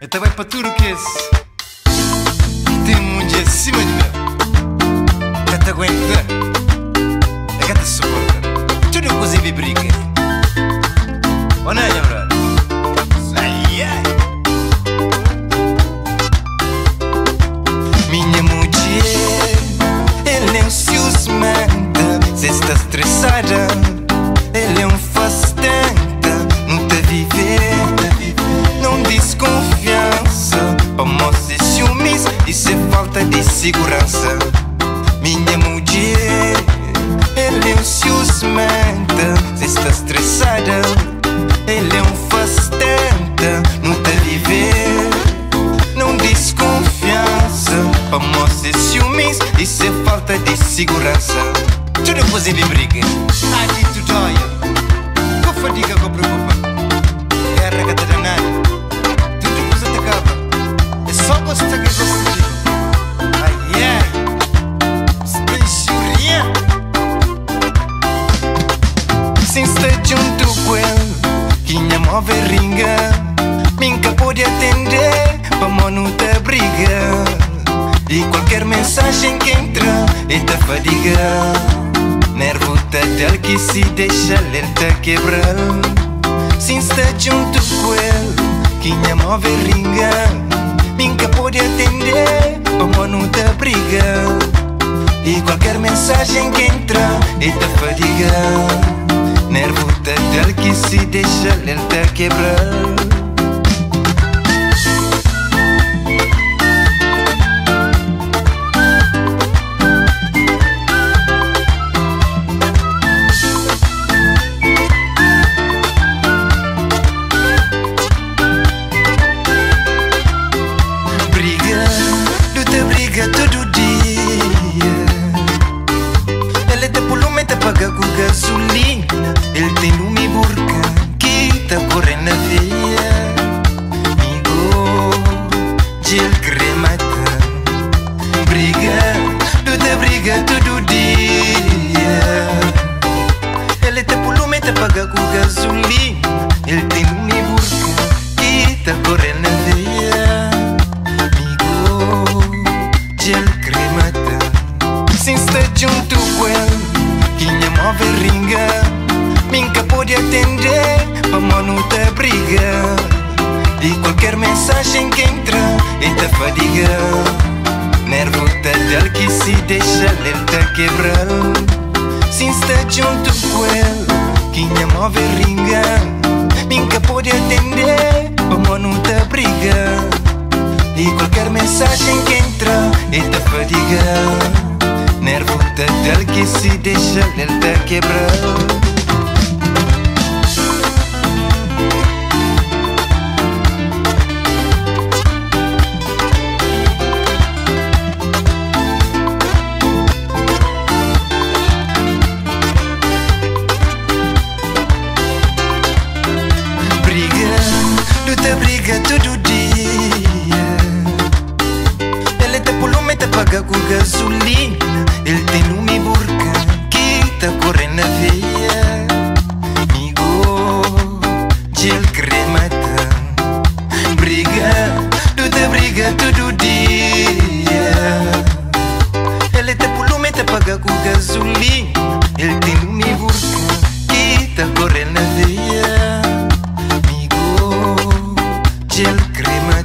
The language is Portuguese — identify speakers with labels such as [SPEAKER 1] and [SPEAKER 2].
[SPEAKER 1] Até vai para turquês. Tem um dia acima de mim. Até aguenta. A gata suporta. Tudo coisa e briga. De segurança. Minha mulher, ele é um ciúmenta. Cê está estressada. Ele é um fastenta. Não te viver. Não desconfiança Para mostrar ciúmes Isso é falta de segurança Tudo possível briga Atitude olha Com fadiga preocupa É Move ringa Minha pode atender Vamos não te briga E qualquer mensagem que entra E te fadiga. Nervo dele que se deixa alerta quebrar Sem estar junto com ele Quinha move ringa. Minha pode atender Vamos não te briga e qualquer mensagem que entra e te fadiga Nervo dele que se deixa alerta quebrar gel cremata Briga, luta briga todo dia Ele te pulume te paga com gasolina Ele tem nome burca que tá correndo na veia Amigo, gel cremata Sem estar junto com ele Quinha move ringa Minha pode atender Vamos não te briga E qualquer mensagem que entra E te fadiga Nervo dele que se deixa alerta quebrar Sem estar junto com ele Quinha move ringa Minha pode atender Vamos não te briga e qualquer mensagem que entra e te fadiga Nervo dele que se deixa alerta quebrar paga com gasolina Ele tem nome burca que tá correndo na veia Amigo, gel cremata Briga, luta briga todo i'm chill, crema.